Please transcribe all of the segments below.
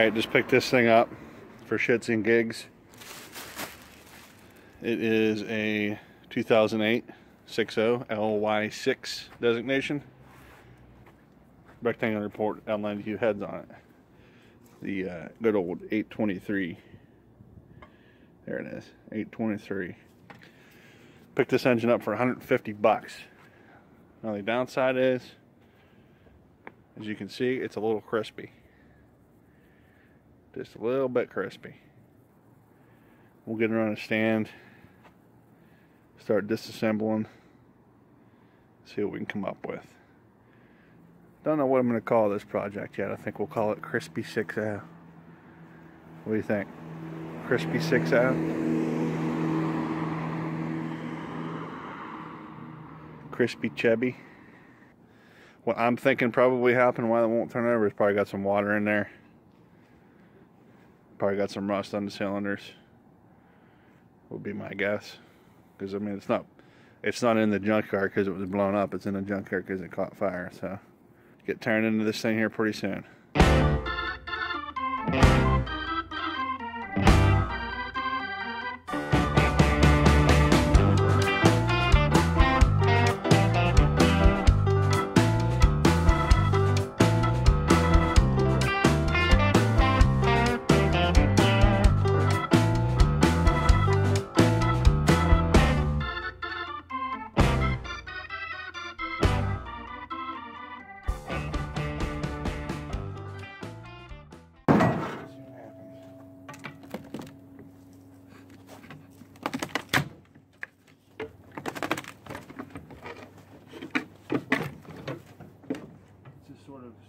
Alright, just picked this thing up for shits and gigs. It is a 2008 60 LY6 designation. Rectangular port L92 heads on it. The uh, good old 823. There it is, 823. Picked this engine up for 150 bucks. Now the downside is, as you can see, it's a little crispy. Just a little bit crispy. We'll get it on a stand, start disassembling, see what we can come up with. Don't know what I'm going to call this project yet. I think we'll call it Crispy 6L. What do you think? Crispy 6L? Crispy Chubby? What I'm thinking probably happened why it won't turn over is probably got some water in there. Probably got some rust on the cylinders. Would be my guess. Because I mean, it's not, it's not in the junk car because it was blown up. It's in the junk car because it caught fire. So, get turned into this thing here pretty soon.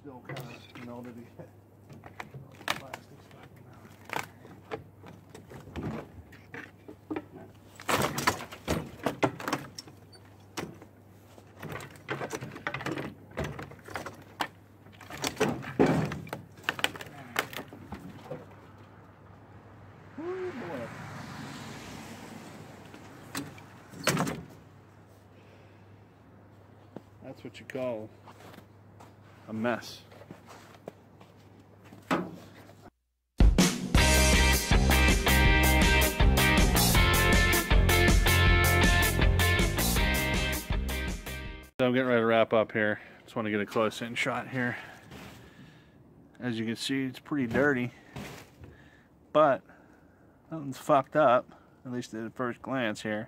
Still kind of melted. Oh. That's what you call a mess. So I'm getting ready to wrap up here. Just want to get a close in shot here. As you can see, it's pretty dirty, but nothing's fucked up, at least at first glance here.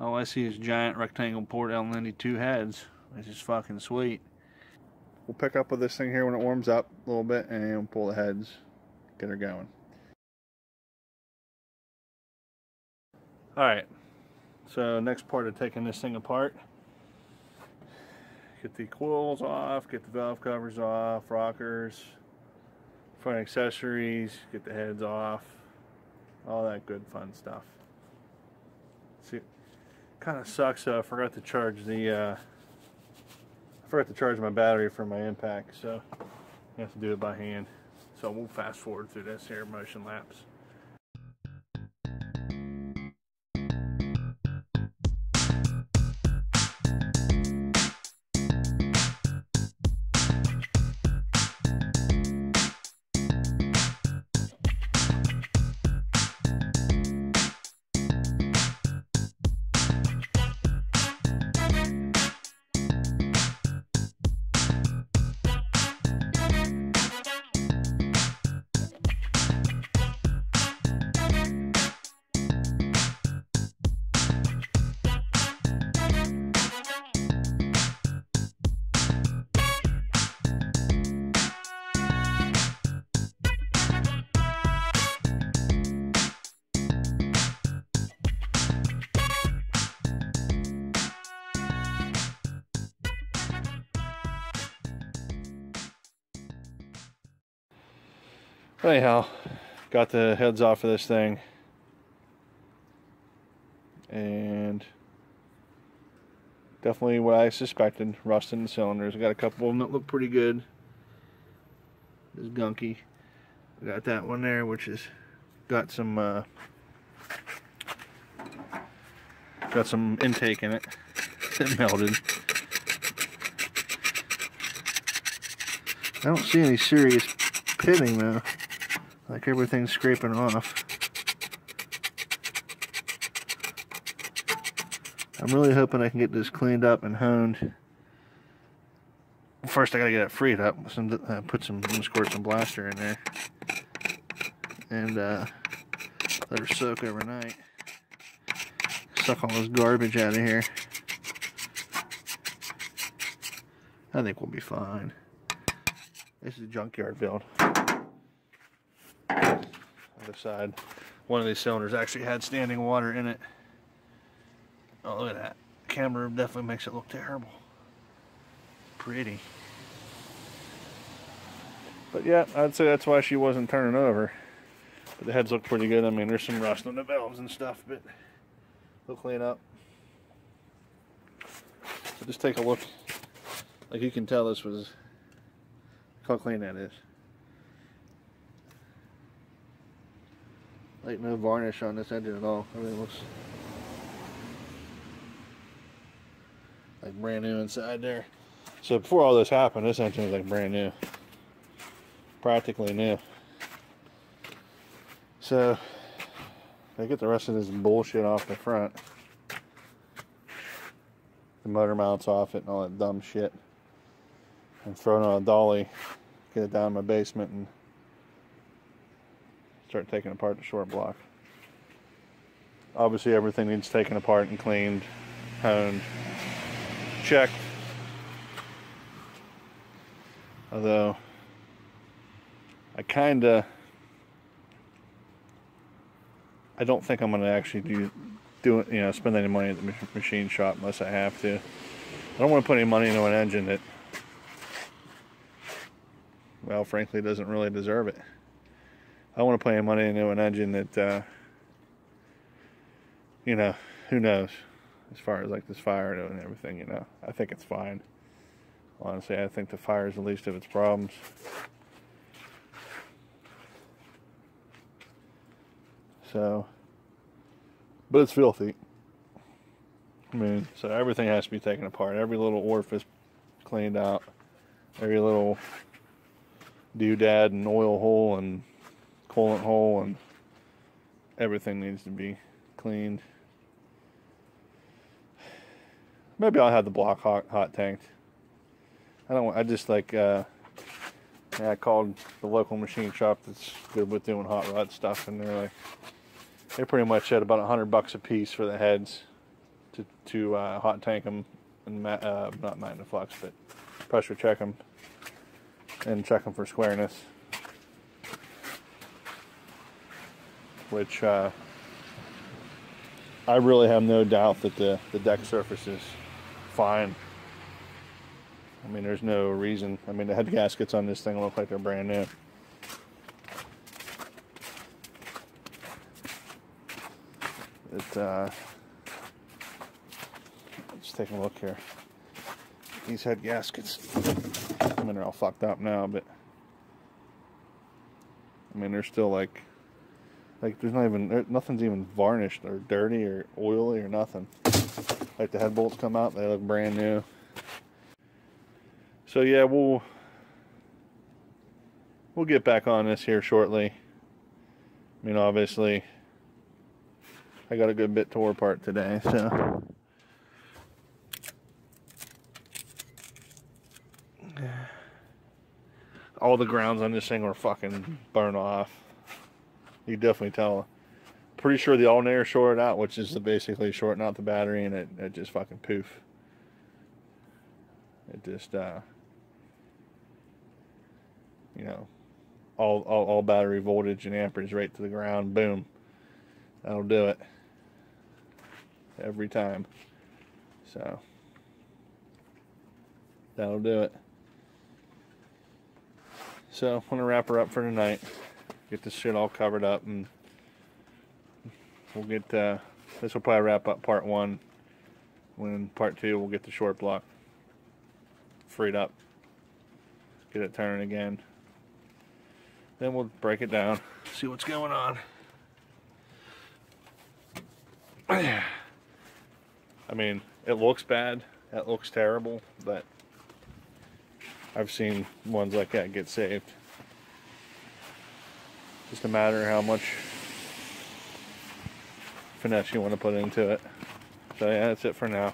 All I see is giant rectangle port L92 heads, which is fucking sweet. We'll pick up with this thing here when it warms up a little bit and we'll pull the heads, get her going. Alright, so next part of taking this thing apart. Get the coils off, get the valve covers off, rockers, front accessories, get the heads off, all that good fun stuff. See, kind of sucks though, I forgot to charge the uh, forgot to charge my battery for my impact, so I have to do it by hand. So we'll fast forward through this here motion lapse. Anyhow, got the heads off of this thing. And definitely what I suspected, rust in the cylinders. I got a couple of them that look pretty good. This gunky. I got that one there, which has got some uh, got some intake in it that melted. I don't see any serious pitting though. Like everything's scraping off. I'm really hoping I can get this cleaned up and honed. First I gotta get it freed up. Some, uh, put some, squirt some blaster in there. And uh, let her soak overnight. Suck all this garbage out of here. I think we'll be fine. This is a junkyard build. Other side. One of these cylinders actually had standing water in it. Oh, look at that. Camera definitely makes it look terrible. Pretty. But yeah, I'd say that's why she wasn't turning over. But the heads look pretty good. I mean, there's some rust on the valves and stuff, but they'll clean up. So just take a look. Like you can tell this was, look how clean that is. Like no varnish on this engine at all. Everything looks like brand new inside there. So before all this happened, this engine was like brand new. Practically new. So, I get the rest of this bullshit off the front. The motor mounts off it and all that dumb shit. And throw it on a dolly, get it down in my basement and start taking apart the short block. Obviously everything needs taken apart and cleaned, honed, checked. Although I kinda I don't think I'm going to actually do do you know, spend any money at the machine shop unless I have to. I don't want to put any money into an engine that, well, frankly, doesn't really deserve it. I want to put any money into an engine that, uh, you know, who knows, as far as like this fire and everything, you know. I think it's fine. Honestly, I think the fire is the least of its problems. So, but it's filthy. I mean, so everything has to be taken apart. Every little orifice cleaned out. Every little doodad and oil hole and coolant hole and everything needs to be cleaned. Maybe I'll have the block hot, hot tanked. I don't. I just like. Uh, yeah, I called the local machine shop that's good with doing hot rod stuff, and they're like, they pretty much at about a hundred bucks a piece for the heads to to uh, hot tank them and ma- uh, not magnaflux, but pressure check them and check them for squareness. Which uh, I really have no doubt that the the deck surface is fine. I mean, there's no reason. I mean, the head gaskets on this thing look like they're brand new. It, uh, let's take a look here. These head gaskets, I mean, they're all fucked up now, but I mean, they're still like, like there's not even, nothing's even varnished or dirty or oily or nothing. Like the head bolts come out, they look brand new. So yeah, we'll we'll get back on this here shortly. I mean, obviously, I got a good bit tore apart today, so. All the grounds on this thing were fucking burn off. You definitely tell. Pretty sure the alternator shorted out, which is basically shorting out the battery, and it, it just fucking poof. It just, uh, you know, all, all, all battery voltage and amperage right to the ground. Boom. That'll do it every time. So that'll do it. So I'm gonna wrap her up for tonight. Get this shit all covered up, and we'll get. Uh, this will probably wrap up part one. When part two, we'll get the short block freed up. Get it turning again. Then we'll break it down, see what's going on. I mean, it looks bad. It looks terrible, but I've seen ones like that get saved. Just a matter of how much finesse you want to put into it. So yeah, that's it for now.